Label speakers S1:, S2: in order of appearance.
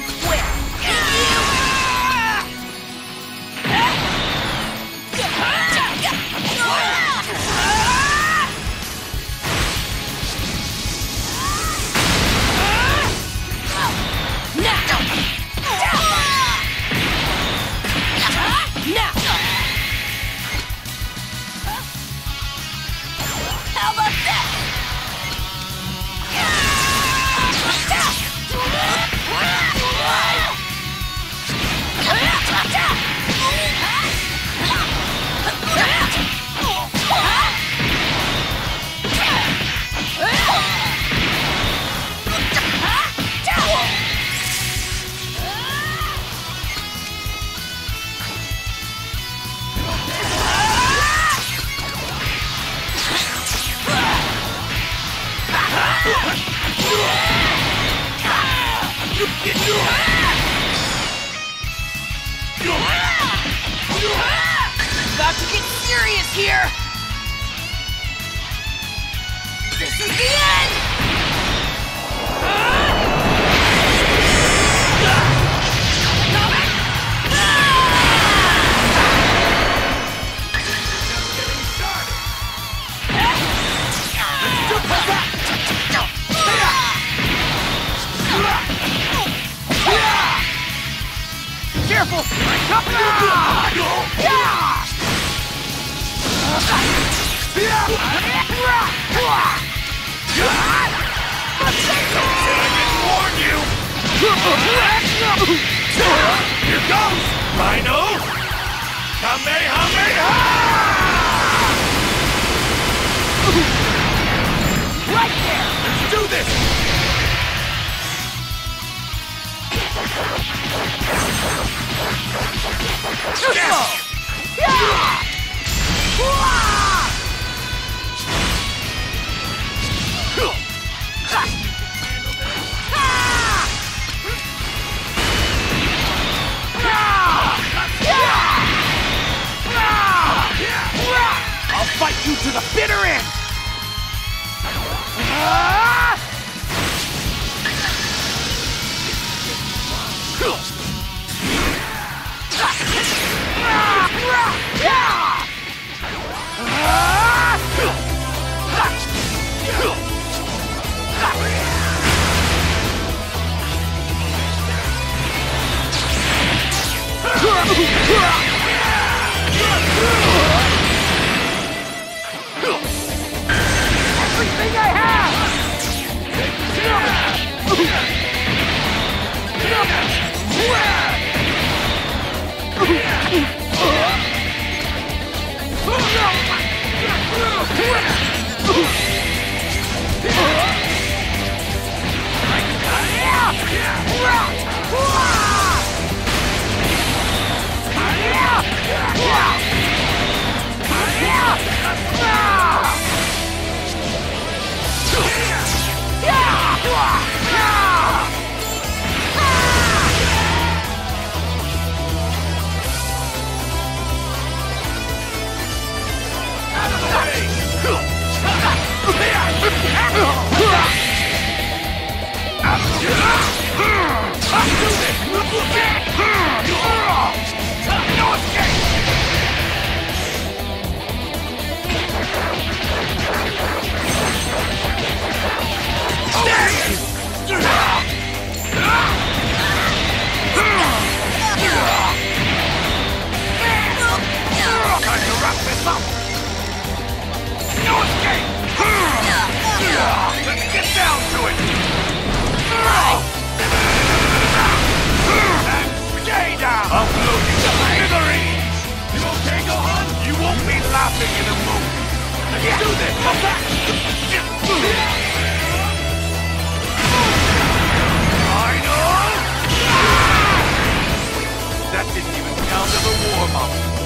S1: and square! Now! About to get serious here! This is the end! Careful!
S2: Here goes! Rhino! Kamehameha!
S3: To the bitter end!
S2: よ I'll do this! laughing in a yeah. do this. Come back. That didn't even count as a warm-up.